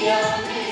the only